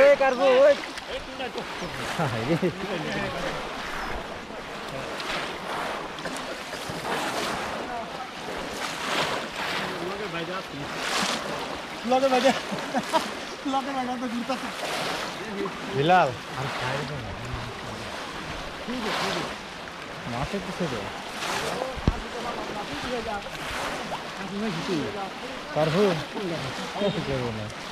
ए करबो ओए लगे बाजे लगे बाजे तो गिरता था बिलाल हम खाए ठीक है। ठीक है। माथे किसे दो Parvou? Eu vou Oke, benar.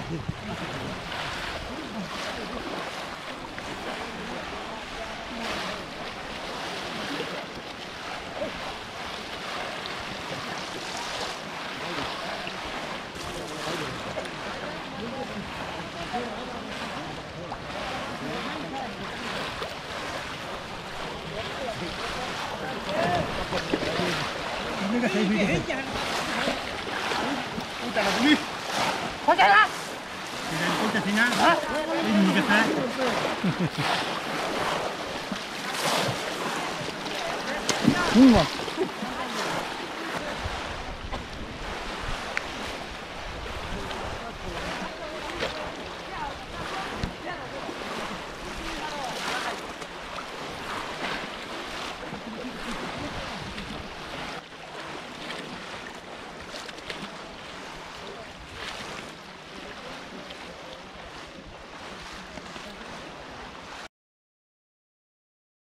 Thank you. 那个死鱼！快进来！快进来！你个死鱼！你个死！嗯哈。